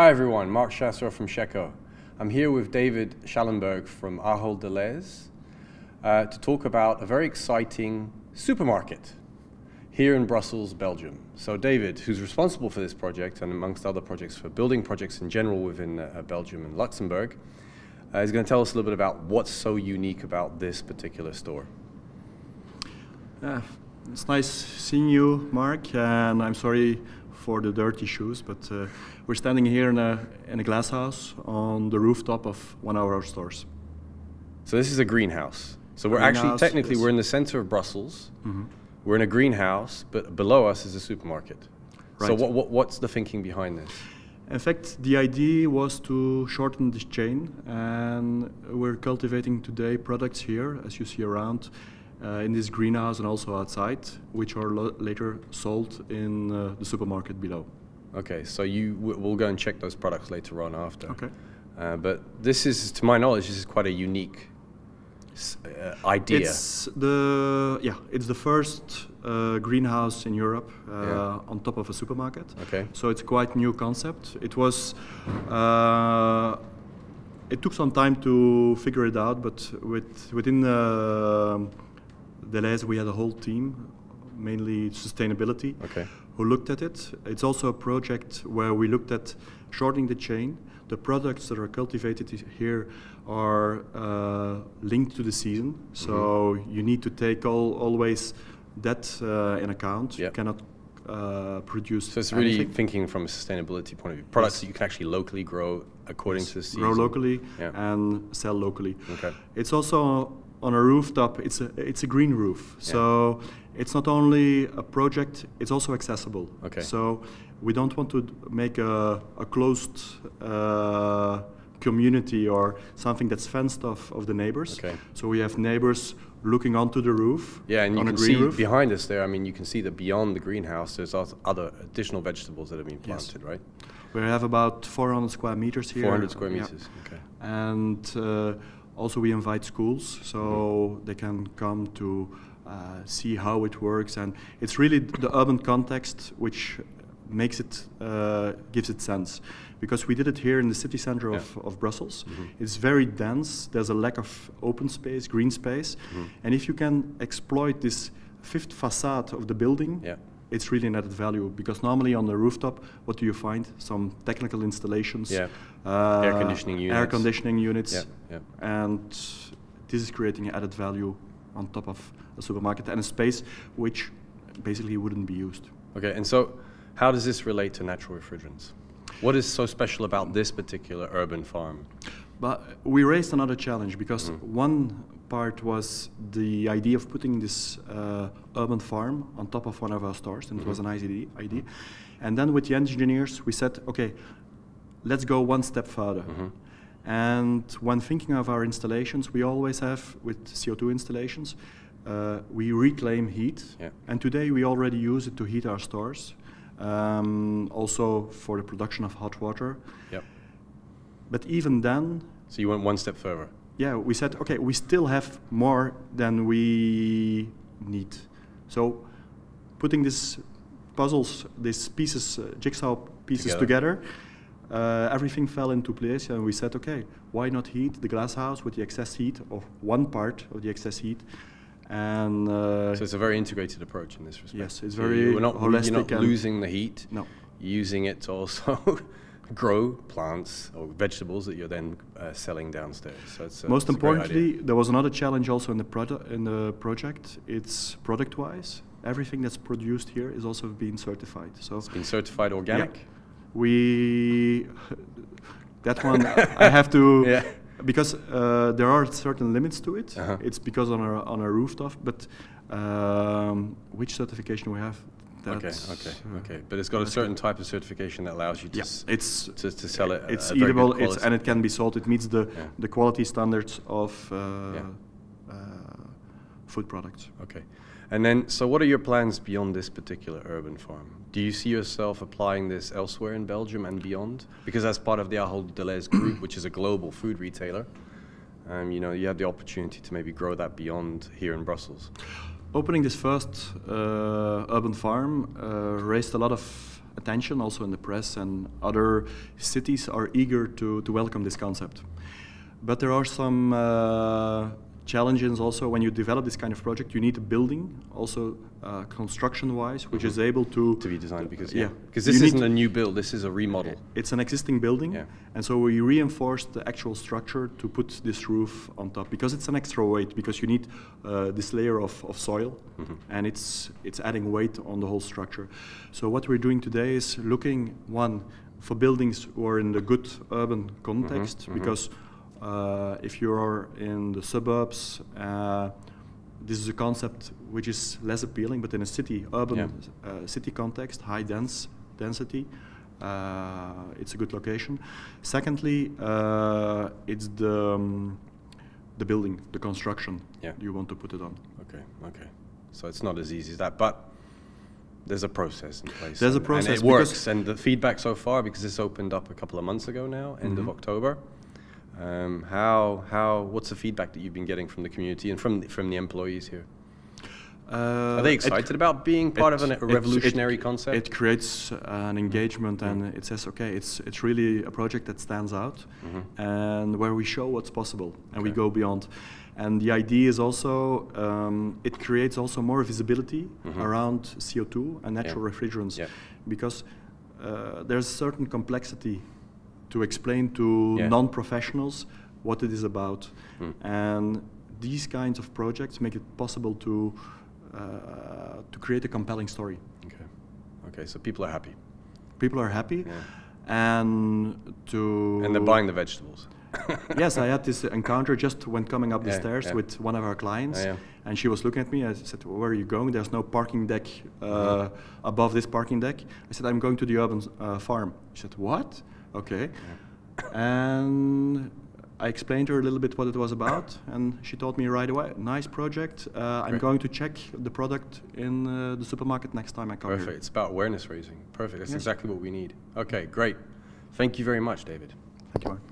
Hi everyone, Marc Chasserot from shecco. I'm here with David Schalenbourg from Ahold Delhaize uh, to talk about a very exciting supermarket here in Brussels, Belgium. So David, who's responsible for this project and amongst other projects for building projects in general within uh, Belgium and Luxembourg, uh, is going to tell us a little bit about what's so unique about this particular store. Yeah, it's nice seeing you, Marc, and I'm sorry for the dirty shoes, but uh, we're standing here in a, in a glass house on the rooftop of one of our stores. So this is a greenhouse. So we're actually, technically, yes. we're in the center of Brussels. Mm -hmm. We're in a greenhouse, but below us is a supermarket. Right. So what, what, what's the thinking behind this? In fact, the idea was to shorten this chain, and we're cultivating today products here, as you see around, uh, in this greenhouse and also outside, which are later sold in uh, the supermarket below. Okay, so you we'll go and check those products later on after. Okay. Uh, but this is, to my knowledge, this is quite a unique uh, idea. It's the yeah, it's the first uh, greenhouse in Europe uh, yeah. on top of a supermarket. Okay. So it's quite new concept. It was. Uh, it took some time to figure it out, but with, within Delhaize, we had a whole team, mainly sustainability, okay. who looked at it. It's also a project where we looked at shortening the chain. The products that are cultivated here are uh, linked to the season, so mm-hmm. you need to take all, always that uh, in account. Yep. You cannot uh, produce. So it's really anything. thinking from a sustainability point of view. Products yes. that you can actually locally grow according yes. to the season. Grow locally yeah. and sell locally. Okay. It's also on a rooftop, it's a it's a green roof. Yeah. So it's not only a project; it's also accessible. Okay. So we don't want to make a, a closed uh, community or something that's fenced off of the neighbors. Okay. So we have neighbors looking onto the roof. Yeah, and you can see roof. behind us there. I mean, you can see that beyond the greenhouse, there's other additional vegetables that have been planted, yes. right? We have about 400 square meters here. 400 square meters. Yeah. Okay. And uh, also, we invite schools so mm-hmm. they can come to uh, see how it works, and it's really the urban context which makes it uh, gives it sense because we did it here in the city center of, yeah. of Brussels. Mm -hmm. It's very dense. There's a lack of open space, green space, mm -hmm. and if you can exploit this fifth facade of the building, yeah it's really an added value because normally on the rooftop, what do you find? Some technical installations, yeah. uh, air conditioning units, air conditioning units, yeah. Yeah. and this is creating added value on top of a supermarket and a space which basically wouldn't be used. Okay, and so how does this relate to natural refrigerants? What is so special about this particular urban farm? But we raised another challenge because mm. one part was the idea of putting this uh, urban farm on top of one of our stores, and mm -hmm. it was a nice idea. And then with the engineers, we said, okay, let's go one step further. Mm -hmm. And when thinking of our installations, we always have, with CO2 installations, uh, we reclaim heat. Yeah. And today we already use it to heat our stores, um, also for the production of hot water. Yep. But even then... So you went one step further? yeah, we said, okay, we still have more than we need. So putting these puzzles, these pieces, uh, jigsaw pieces together, together uh, everything fell into place, and we said, okay, why not heat the glass house with the excess heat, of one part of the excess heat, and uh, so it's a very integrated approach in this respect. Yes, it's very you're not, holistic. You're not losing the heat. No, using it to also grow plants or vegetables that you're then uh, selling downstairs. So it's, uh, Most importantly, there was another challenge also in the, product in the project. It's product-wise. Everything that's produced here is also being certified. So it's been certified organic. Yeah. We that one I have to yeah. because uh, there are certain limits to it. -huh. It's because on our on our rooftop, but um, which certification we have that's okay, okay, okay. But it's got a certain type of certification that allows you to, yeah, it's, to, to sell it. It's eatable, it's, and it can be sold. It meets the, yeah. the quality standards of uh, yeah. uh, food products. Okay. And then, so what are your plans beyond this particular urban farm? Do you see yourself applying this elsewhere in Belgium and beyond? Because as part of the Ahold Delhaize group, which is a global food retailer, um, you know, you have the opportunity to maybe grow that beyond here in Brussels. Opening this first uh, urban farm uh, raised a lot of attention also in the press, and other cities are eager to, to welcome this concept. But there are some uh, challenges also when you develop this kind of project. You need a building, also uh, construction-wise, which is able to to be designed because yeah. yeah, because this You isn't a new build. This is a remodel. It's an existing building, Yeah. and so we reinforced the actual structure to put this roof on top because it's an extra weight because you need uh, this layer of, of soil, and it's it's adding weight on the whole structure. So what we're doing today is looking one for buildings who are in the good urban context because uh, if you are in the suburbs. Uh, this is a concept which is less appealing, but in a city, urban Yeah. uh, city context, high dense density, uh, it's a good location. Secondly, uh, it's the um, the building, the construction Yeah. you want to put it on. Okay, okay. So it's not as easy as that, but there's a process in place. There's a and- process and it works. And the feedback so far, because this opened up a couple of months ago now, end Mm-hmm. of October. Um, how how what's the feedback that you've been getting from the community and from the, from the employees here? Are they Uh, it- excited about being part of an, a revolutionary it, concept? It creates an engagement, and it says, okay, it's it's really a project that stands out, and where we show what's possible, and we Mm-hmm. Go beyond. And the idea is also um, it creates also more visibility around CO2 and natural refrigerants, Mm-hmm. Yeah. because uh, there's certain complexity to explain to Yeah. non-professionals what it is about, Hmm. and these kinds of projects make it possible to uh, to create a compelling story. okay, okay. So people are happy, People are happy, Yeah. and to and they're buying the vegetables. yes, I had this encounter just when coming up the Yeah, stairs yeah. with one of our clients, Yeah, yeah. and she was looking at me. I said, "Where are you going? There's no parking deck uh, Mm-hmm. above this parking deck." I said, "I'm going to the urban uh, farm." She said, "What? Okay." And I explained to her a little bit what it was about, and she told me right away, "Nice project. Uh, I'm going to check the product in uh, the supermarket next time I come Perfect. here." It's about awareness raising. Perfect. That's Yes. exactly what we need. Okay, great. Thank you very much, David. Thank you. Marc.